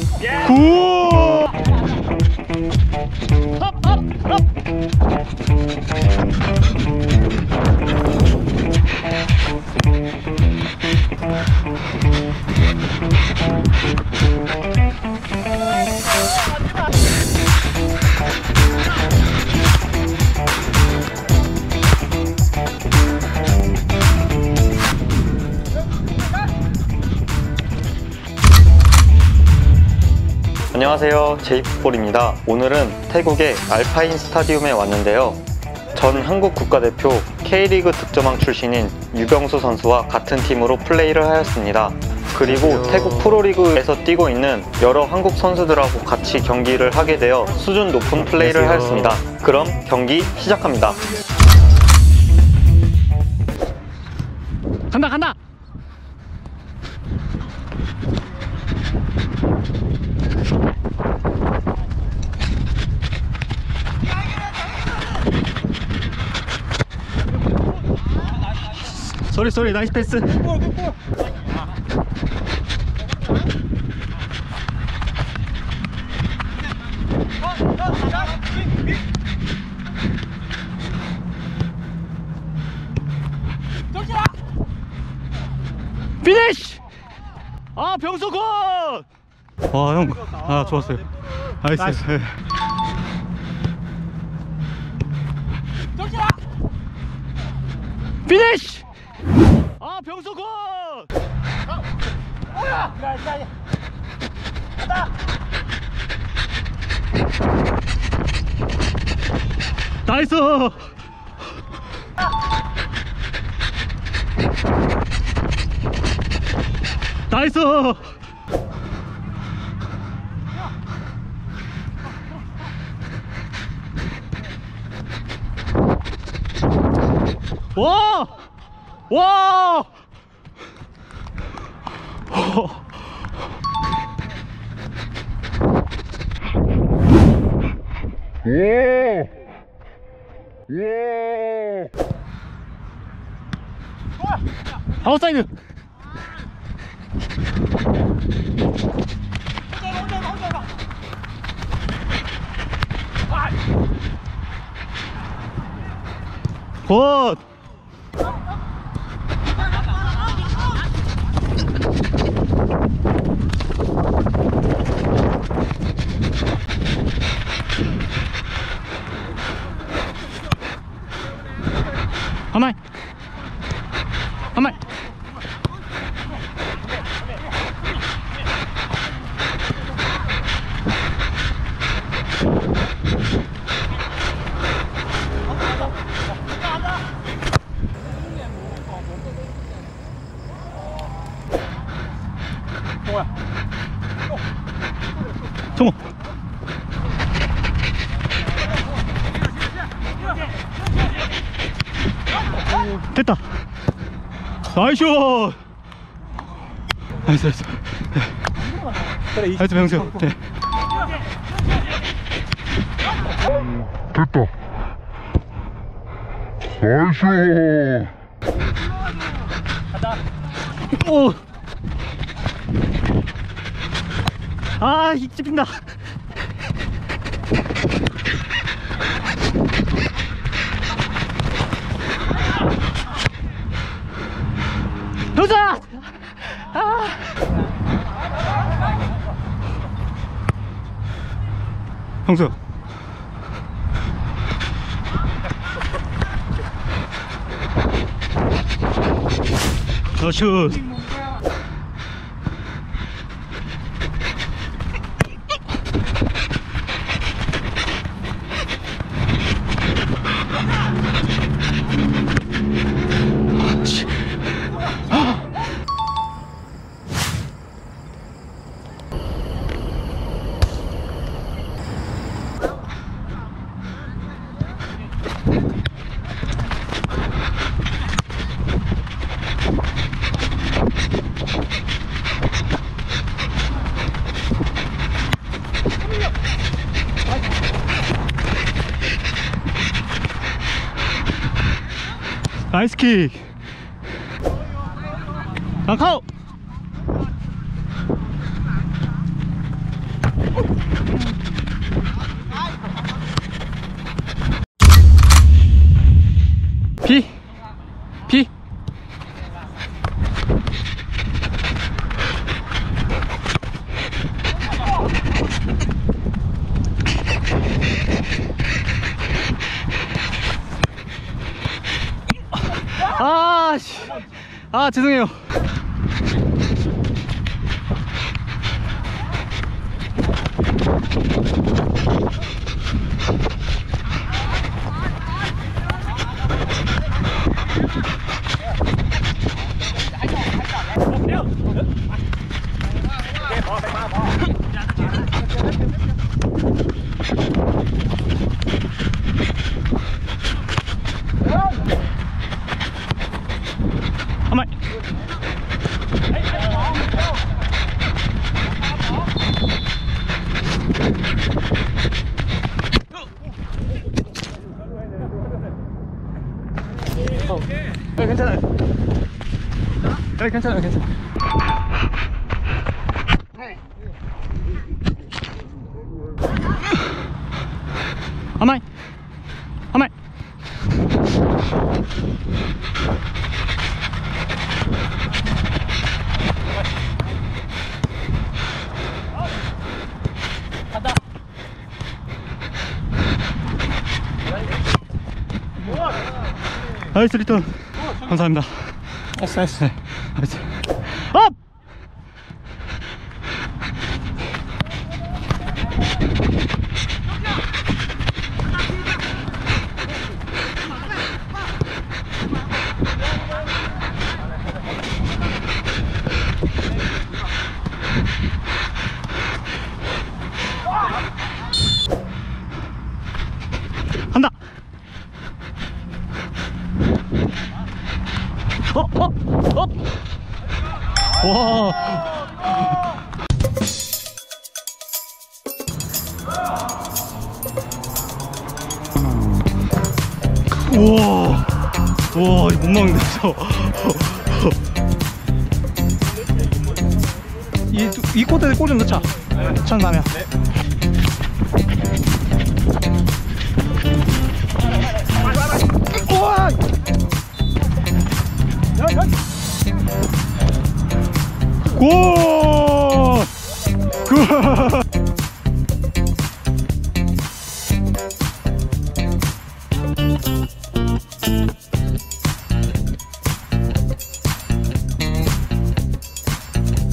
Yeah. Cool. Up, up, up. 안녕하세요. 제이풋볼입니다. 오늘은 태국의 알파인 스타디움에 왔는데요. 전 한국 국가대표 K리그 득점왕 출신인 유병수 선수와 같은 팀으로 플레이를 하였습니다. 그리고. 태국 프로리그에서 뛰고 있는 여러 한국 선수들하고 같이 경기를 하게 되어 수준 높은 플레이를 안녕하세요. 하였습니다. 그럼 경기 시작합니다. 간다 간다! 쏘리 쏘리 나이스 패스 피니쉬! 아 병수 굿! 와형 아 좋았어요 나이스 네. 피니쉬! 아 병수 굿! 나이스! 나이스! 와! 와! 아웃사이드! 굿! 성공 됐다 나이스 나이스 나이스 네. 나이스 병수 네. 됐다. 나이스. 오. 아, 이 찝힌다. 도전! 아. 형수. 어, 슛. 나이스 킥. 아 죄송해요 한마리 네, 괜찮아요. 네, 괜찮아요, 괜찮아요. 한마리, 한마리. 나이스 리턴. 감사합니다. 나이스, 나이스. 네, 나이스. 업! 한다. 어, 어, 어. 와. 우와. 와, 이거 못 막는데, 저. 이, 이 코트에 골좀 넣자. 천 가면. 우와! 골! 골!